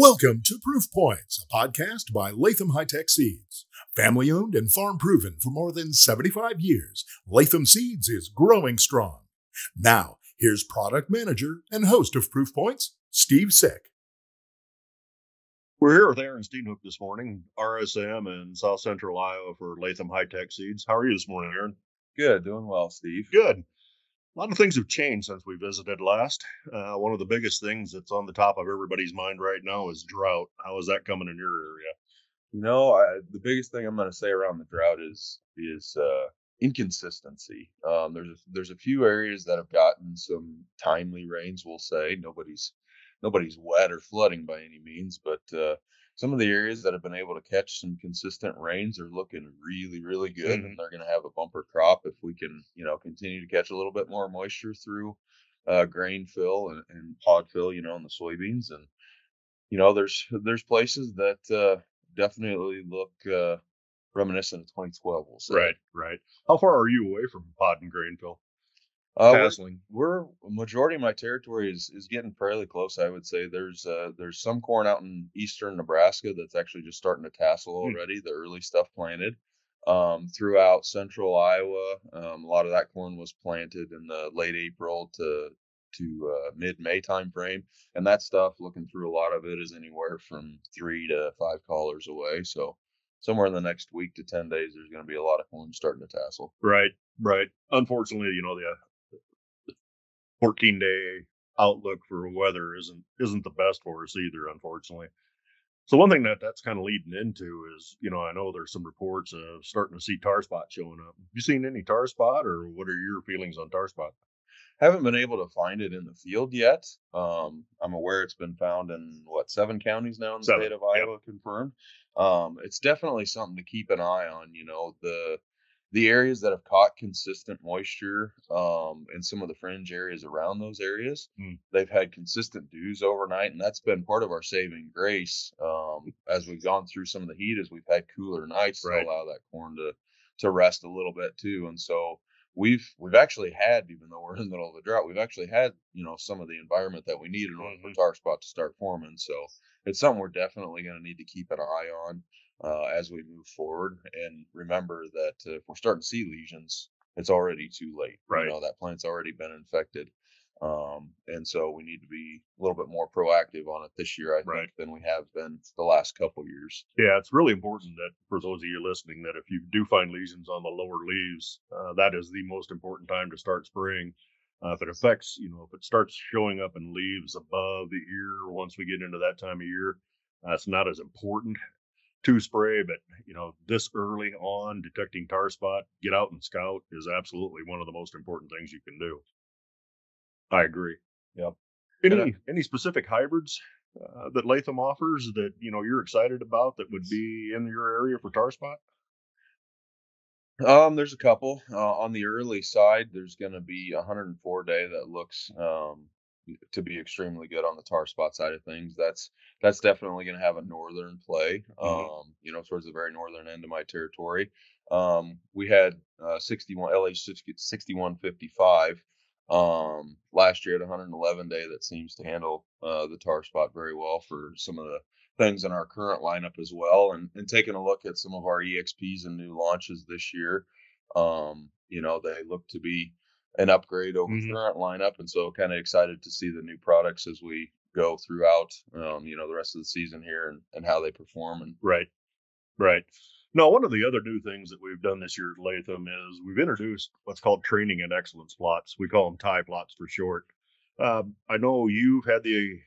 Welcome to Proof Points, a podcast by Latham Hi-Tech Seeds. Family owned and farm proven for more than 75 years, Latham Seeds is growing strong. Now, here's product manager and host of Proof Points, Steve Sick. We're here with Aaron Steenhook this morning, RSM in South Central Iowa for Latham Hi-Tech Seeds. How are you this morning, Aaron? Good, doing well, Steve. Good. A lot of things have changed since we visited last. Uh, one of the biggest things that's on the top of everybody's mind right now is drought. How is that coming in your area? You know, I, the biggest thing I'm going to say around the drought is is uh, inconsistency. Um, there's a, there's a few areas that have gotten some timely rains. We'll say nobody's nobody's wet or flooding by any means, but uh, some of the areas that have been able to catch some consistent rains are looking really, really good, mm-hmm. and they're going to have a bumper crop if we can, you know, continue to catch a little bit more moisture through uh, grain fill and, and pod fill, you know, in the soybeans. And you know, there's there's places that uh, definitely look uh, reminiscent of 2012. We'll say. Right, right. How far are you away from pod and grain fill? Uh, we're, we're, majority of my territory is is getting fairly close. I would say there's uh, there's some corn out in eastern Nebraska that's actually just starting to tassel hmm. already. Mm. The early stuff planted. Um, throughout central Iowa, um, a lot of that corn was planted in the late April to to uh, mid May time frame, and that stuff, looking through a lot of it, is anywhere from three to five collars away. So somewhere in the next week to 10 days, there's going to be a lot of corn starting to tassel. Right, right. Unfortunately, you know, the 14 day outlook for weather isn't isn't the best for us either, unfortunately. So one thing that that's kind of leading into is, you know, I know there's some reports of starting to see tar spot showing up. Have you seen any tar spot, or what are your feelings on tar spot? Haven't been able to find it in the field yet. Um, I'm aware it's been found in what seven counties now in the seven. state of Iowa yep. confirmed. Um, it's definitely something to keep an eye on. You know, the the areas that have caught consistent moisture um, and some of the fringe areas around those areas, mm. they've had consistent dews overnight, and that's been part of our saving grace um, as we've gone through some of the heat. As we've had cooler nights right. to allow that corn to to rest a little bit too, and so we've we've actually had, even though we're in the middle of the drought, we've actually had you know some of the environment that we need in order mm-hmm. for tar spot to start forming. So it's something we're definitely going to need to keep an eye on uh, as we move forward. And remember that uh, if we're starting to see lesions, it's already too late. Right. You know, that plant's already been infected. Um, and so we need to be a little bit more proactive on it this year, I think, than we have been the last couple years. Yeah, it's really important that for those of you listening, that if you do find lesions on the lower leaves, uh, that is the most important time to start spraying. Uh, if it affects, you know, if it starts showing up in leaves above the ear once we get into that time of year, that's not as important to spray, but you know, this early on detecting tar spot, get out and scout is absolutely one of the most important things you can do. I agree. Yep. Any any specific hybrids uh, that Latham offers that you know you're excited about that would be in your area for tar spot? Um, there's a couple uh, on the early side. There's going to be 104 day that looks um, to be extremely good on the tar spot side of things. That's that's definitely going to have a northern play. Mm-hmm. Um, you know, towards the very northern end of my territory. Um, we had uh, 61 LH 6155 um, last year at 111 day. That seems to handle uh, the tar spot very well for some of the things in our current lineup as well. And and taking a look at some of our EXPs and new launches this year. Um, you know, they look to be an upgrade over mm-hmm. current lineup, and so kind of excited to see the new products as we go throughout, um, you know, the rest of the season here and, and how they perform. And right, right. Now, one of the other new things that we've done this year at Latham is we've introduced what's called training and excellence plots. We call them tie plots for short. Um, I know you've had the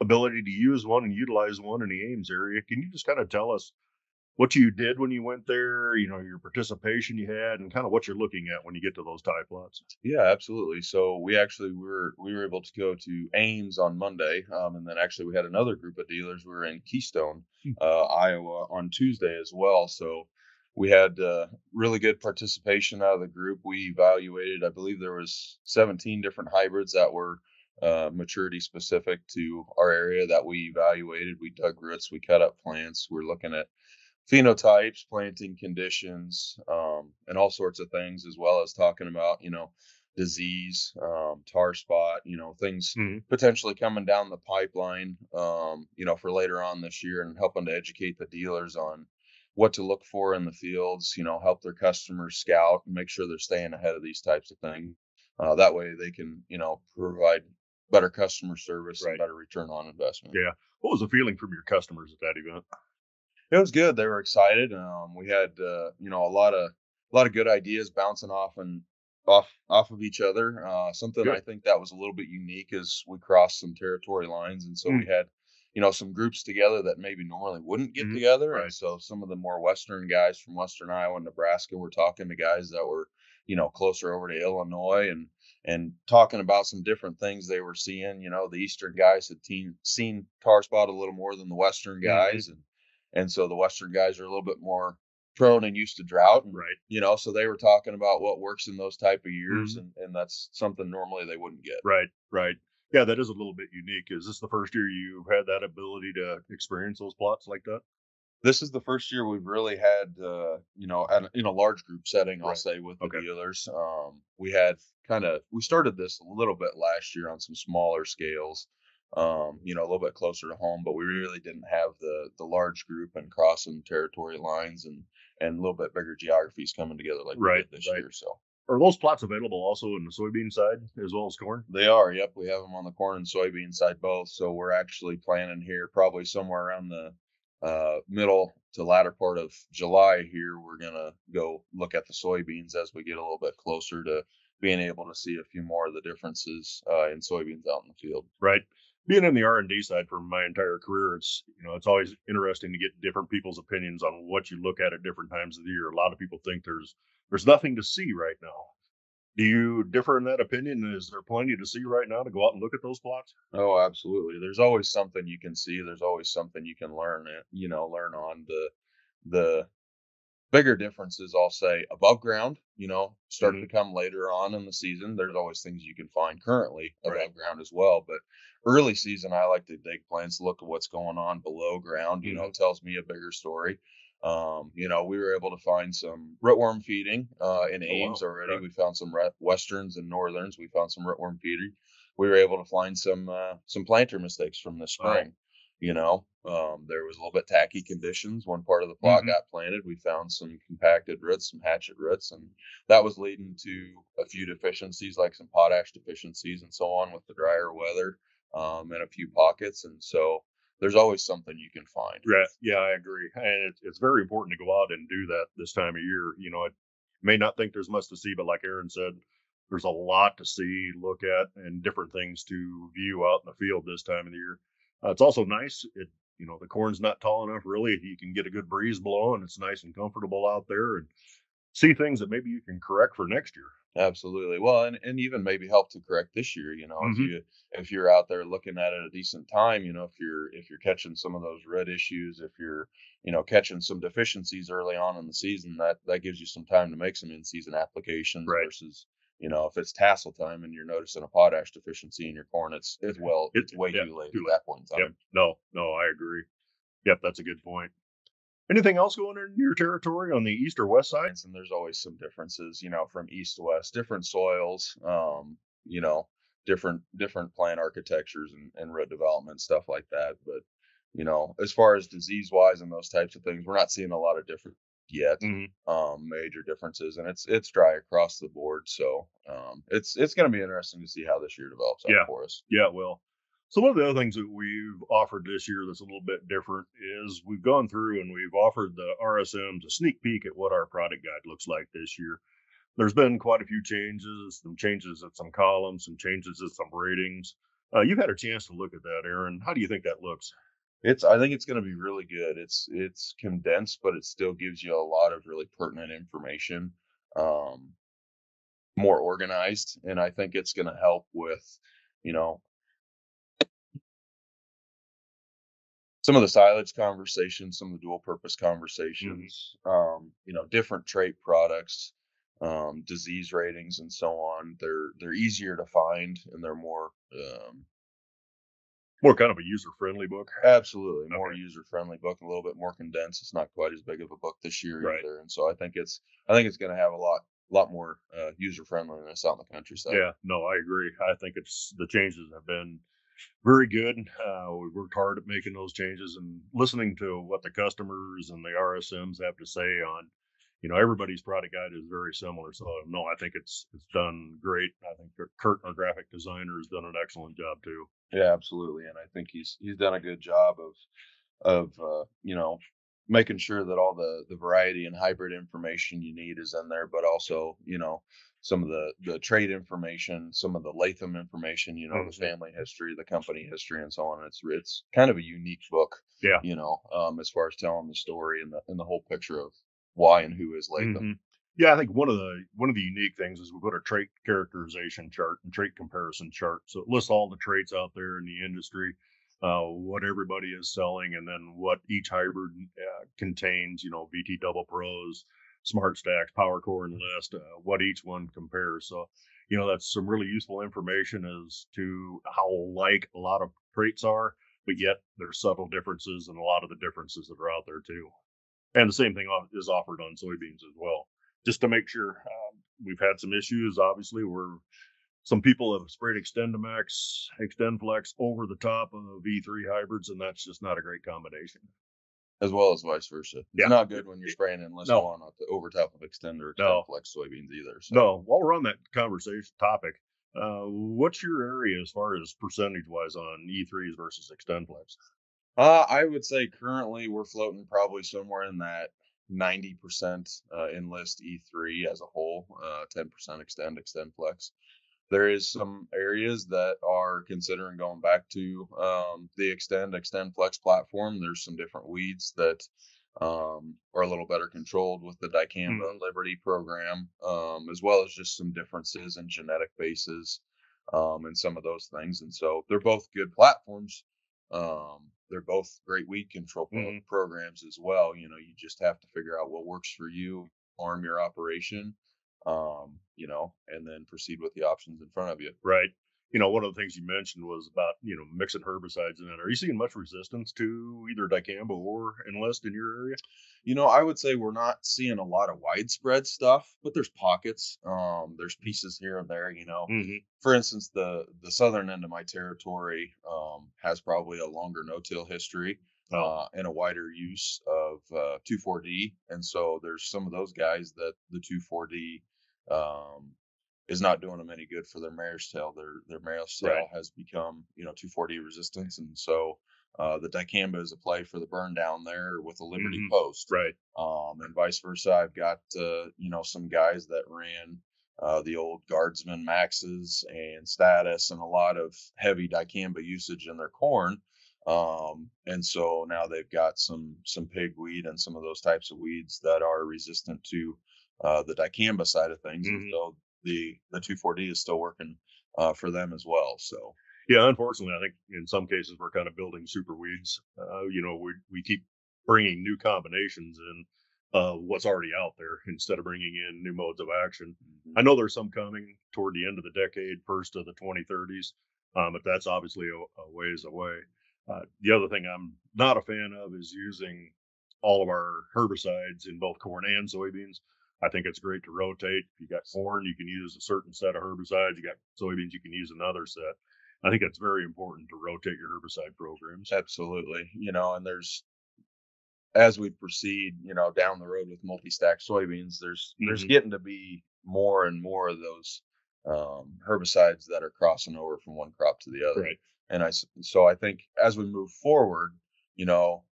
ability to use one and utilize one in the Ames area. Can you just kind of tell us what you did when you went there, you know, your participation you had, and kind of what you're looking at when you get to those tie plots. Yeah, absolutely. So we actually were we were able to go to Ames on Monday, um, and then actually we had another group of dealers. We were in Keystone, hmm. uh, Iowa, on Tuesday as well. So we had uh, really good participation out of the group. We evaluated, I believe there was 17 different hybrids that were uh, maturity specific to our area that we evaluated. We dug roots, we cut up plants. We're looking at phenotypes, planting conditions, um, and all sorts of things, as well as talking about, you know, disease, um, tar spot, you know, things Mhm. potentially coming down the pipeline, um, you know, for later on this year and helping to educate the dealers on what to look for in the fields, you know, help their customers scout and make sure they're staying ahead of these types of things. Uh, that way they can, you know, provide better customer service Right. and better return on investment. Yeah. What was the feeling from your customers at that event? It was good. They were excited. Um, we had uh, you know a lot of a lot of good ideas bouncing off and off off of each other. Uh, something Good. I think that was a little bit unique is we crossed some territory lines, and so we had you know some groups together that maybe normally wouldn't get Mhm. together. Right. And so some of the more western guys from western Iowa and Nebraska were talking to guys that were you know closer over to Illinois and and talking about some different things they were seeing. You know, the eastern guys had teen, seen tar spot a little more than the western Mhm. guys, and and so the western guys are a little bit more prone and used to drought and, Right. you know so they were talking about what works in those type of years Mhm. and, and that's something normally they wouldn't get Right. Right. Yeah, that is a little bit unique. Is this the first year you've had that ability to experience those plots like that? this is the first year we've really had uh you know at, in a large group setting i'll Right. say with the Okay. dealers um we had kind of we started this a little bit last year on some smaller scales um you know a little bit closer to home but we really didn't have the the large group and crossing territory lines and and a little bit bigger geographies coming together like we Right, did this right. year so Are those plots available also in the soybean side as well as corn? They are. Yep, we have them on the corn and soybean side both. So we're actually planning here probably somewhere around the uh, middle to latter part of July. Here we're gonna go look at the soybeans as we get a little bit closer to being able to see a few more of the differences uh, in soybeans out in the field. Right. Being in the R and D side for my entire career, it's you know it's always interesting to get different people's opinions on what you look at at different times of the year. A lot of people think there's there's nothing to see right now. Do you differ in that opinion? Is there plenty to see right now to go out and look at those plots? Oh, absolutely. There's always something you can see. There's always something you can learn. Eh, you know, learn on the the bigger differences. I'll say above ground. You know, start Mhm. to come later on in the season. There's always things you can find currently above Right. ground as well. But early season, I like to dig plants, look at what's going on below ground. You know, tells me a bigger story. Um, you know, we were able to find some rootworm feeding uh, in Oh, Ames wow. already. Okay. We found some westerns and northerns. We found some rootworm feeding we were able to find some uh, some planter mistakes from this spring. You know, um, there was a little bit tacky conditions. One part of the plot Mhm. got planted. We found some compacted roots, some hatchet roots, and that was leading to a few deficiencies, like some potash deficiencies and so on, with the drier weather um, and a few pockets. And so there's always something you can find. Yeah, yeah, I agree, and it's it's very important to go out and do that this time of year. You know, i may not think there's much to see, but like Aaron said, there's a lot to see, look at, and different things to view out in the field this time of the year. Uh, it's also nice. It you know the corn's not tall enough really. You can get a good breeze blowing. It's nice and comfortable out there, and see things that maybe you can correct for next year. Absolutely. Well, and, and even maybe help to correct this year, you know, if Mhm. you if you're out there looking at it a decent time, you know, if you're if you're catching some of those red issues, if you're, you know, catching some deficiencies early on in the season, that that gives you some time to make some in-season applications Right. versus, you know, if it's tassel time and you're noticing a potash deficiency in your corn, it's it's well It- it's way yeah, too late too at that point in time. Yep. No, no, I agree. Yep, that's a good point. Anything else going on in your territory on the east or west side? and there's always some differences, you know, from east to west, different soils, um, you know, different different plant architectures and, and root development stuff like that. But you know, as far as disease wise and those types of things, we're not seeing a lot of different yet, Mhm. um, major differences, and it's it's dry across the board. So um, it's it's going to be interesting to see how this year develops out Yeah. for us. Yeah, well, so one of the other things that we've offered this year that's a little bit different is we've gone through and we've offered the RSMs a sneak peek at what our product guide looks like this year. There's been quite a few changes, some changes at some columns, some changes at some ratings. Uh, you've had a chance to look at that, Aaron. How do you think that looks? It's I think it's going to be really good. It's it's condensed, but it still gives you a lot of really pertinent information, um, more organized, and I think it's going to help with, you know, some of the silage conversations, some of the dual purpose conversations, um, you know, different trait products, um, disease ratings, and so on. They're they're easier to find and they're more um, More kind of a user friendly book. Absolutely, more Okay. user friendly book, a little bit more condensed. It's not quite as big of a book this year Right. either, and so I think it's I think it's going to have a lot a lot more uh, user friendliness out in the countryside. Yeah, no, I agree. I think it's the changes have been very good. Uh, we worked hard at making those changes and listening to what the customers and the RSMs have to say on, you know, everybody's product guide is very similar. So no, I think it's it's done great. I think Kurt, our graphic designer, has done an excellent job too. Yeah, absolutely, and I think he's he's done a good job of of uh, you know making sure that all the the variety and hybrid information you need is in there, but also you know some of the the trade information, some of the Latham information, you know, mm-hmm. the family history, the company history, and so on. It's it's kind of a unique book, yeah. You know, um, as far as telling the story and the and the whole picture of why and who is Latham. Mm-hmm. Yeah, I think one of the one of the unique things is we put a trait characterization chart and trait comparison chart. So it lists all the traits out there in the industry, uh, what everybody is selling, and then what each hybrid uh, contains. You know, VT double pros, SmartStax, power core, and list, uh, what each one compares. So, you know, that's some really useful information as to how like a lot of traits are, but yet there's subtle differences and a lot of the differences that are out there too. And the same thing is offered on soybeans as well, just to make sure. Um, we've had some issues, obviously, where some people have sprayed XtendiMax, XtendFlex over the top of E3 hybrids, and that's just not a great combination as well as vice versa. Yeah. It's not good when you're spraying Enlist no. one the over top of extender extend no. flex soybeans either. So. No, while we're on that conversation topic, uh, what's your area as far as percentage wise on E3s versus XtendFlex? Uh, I would say currently we're floating probably somewhere in that 90% uh, enlist E3 as a whole, uh, 10% Xtend, extend flex. there is some areas that are considering going back to um, the Xtend extend flex platform there's some different weeds that um, are a little better controlled with the dicamba mm. liberty program um, as well as just some differences in genetic bases um, and some of those things and so they're both good platforms um, they're both great weed control mm. programs as well you know you just have to figure out what works for you arm your operation um, you know, and then proceed with the options in front of you. Right. You know, one of the things you mentioned was about, you know, mixing herbicides in it. Are you seeing much resistance to either dicamba or enlist in your area? You know, I would say we're not seeing a lot of widespread stuff, but there's pockets. Um, there's pieces here and there, you know. Mm-hmm. For instance, the the southern end of my territory um, has probably a longer no-till history. Oh. Uh, and a wider use of uh, 2,4-D. And so there's some of those guys that the 2,4-D um, is not doing them any good for their mare's tail. Their their mare's tail right. has become you know 2,4-D resistance, and so uh, the dicamba is a play for the burn down there with a Liberty mm-hmm. post, right? Um, and vice versa. I've got uh, you know some guys that ran uh, the old Guardsman Maxes and Status and a lot of heavy dicamba usage in their corn. Um, and so now they've got some some pigweed and some of those types of weeds that are resistant to uh, the dicamba side of things. Mm-hmm. so the the 2,4-D is still working uh, for them as well. So yeah, unfortunately, I think in some cases we're kind of building super weeds. Uh, you know, we we keep bringing new combinations in uh, what's already out there instead of bringing in new modes of action. Mm-hmm. I know there's some coming toward the end of the decade, first of the 2030s, um, but that's obviously a, a ways away. Uh, the other thing I'm not a fan of is using all of our herbicides in both corn and soybeans. I think it's great to rotate. If you got corn, you can use a certain set of herbicides. You got soybeans, you can use another set. I think it's very important to rotate your herbicide programs. Absolutely. You know, and there's as we proceed, you know, down the road with multi-stack soybeans, there's mm-hmm. there's getting to be more and more of those um, herbicides that are crossing over from one crop to the other. Right. And I so I think as we move forward, you know,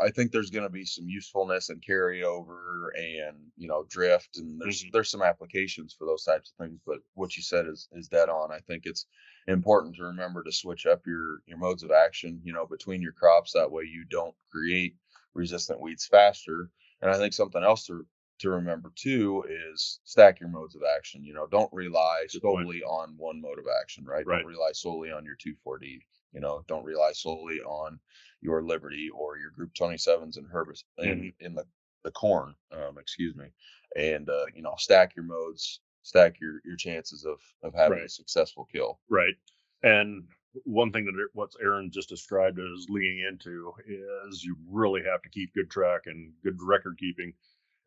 I think there's going to be some usefulness and carryover and you know drift and there's mm-hmm. there's some applications for those types of things. But what you said is is dead on. I think it's important to remember to switch up your your modes of action. You know between your crops that way you don't create resistant weeds faster. And I think something else to to remember too is stack your modes of action. You know, don't rely solely on one mode of action, right? right? Don't rely solely on your 2,4-D. You know, don't rely solely on your Liberty or your Group 27s and herbicides in, mm-hmm. in the, the corn, um, excuse me. And, uh, you know, stack your modes, stack your, your chances of, of having right. a successful kill. Right. And one thing that what Aaron just described as leaning into is you really have to keep good track and good record keeping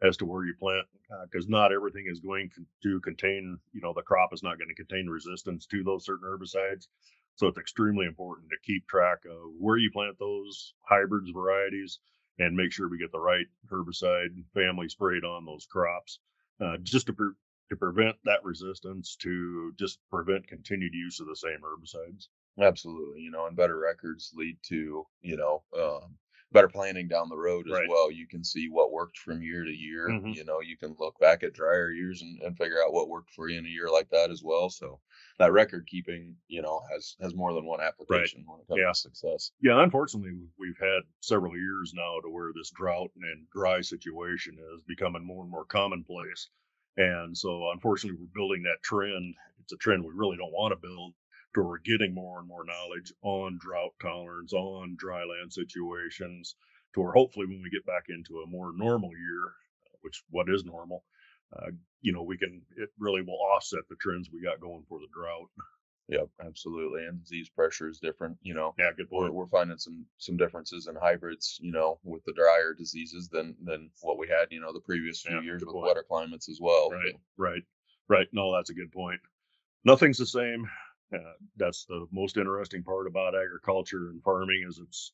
as to where you plant because uh, not everything is going to contain, you know, the crop is not going to contain resistance to those certain herbicides. So it's extremely important to keep track of where you plant those hybrids, varieties, and make sure we get the right herbicide family sprayed on those crops, uh, just to pre- to prevent that resistance, to just prevent continued use of the same herbicides. Absolutely, you know, and better records lead to you know um, better planning down the road as right. well. You can see what worked from year to year. Mm-hmm. You know, you can look back at drier years and, and figure out what worked for you in a year like that as well. So that record keeping, you know, has has more than one application right. when it comes yeah. to success. Yeah, unfortunately, we've had several years now to where this drought and dry situation is becoming more and more commonplace. And so, unfortunately, we're building that trend. It's a trend we really don't want to build we're getting more and more knowledge on drought tolerance, on dry land situations, to where hopefully when we get back into a more normal year, which what is normal, uh, you know, we can it really will offset the trends we got going for the drought. Yep, absolutely. And disease pressure is different. You know, yeah, good point. We're, we're finding some some differences in hybrids. You know, with the drier diseases than than what we had. You know, the previous few yeah, years with point. wetter climates as well. Right, right, right. No, that's a good point. Nothing's the same. Uh, that's the most interesting part about agriculture and farming is it's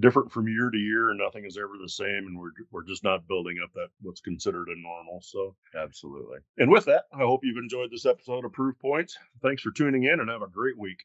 different from year to year and nothing is ever the same and we're we're just not building up that what's considered a normal so. Absolutely. And with that i hope you've enjoyed this episode of proof points. Thanks for tuning in and have a great week